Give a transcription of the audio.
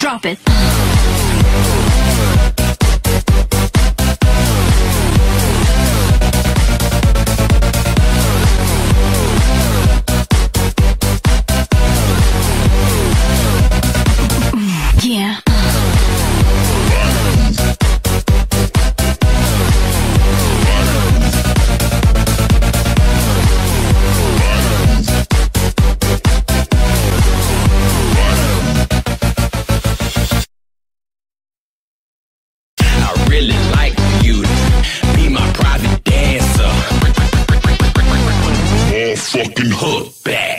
Drop it. I really like you to be my private dancer. Motherfucking hook back.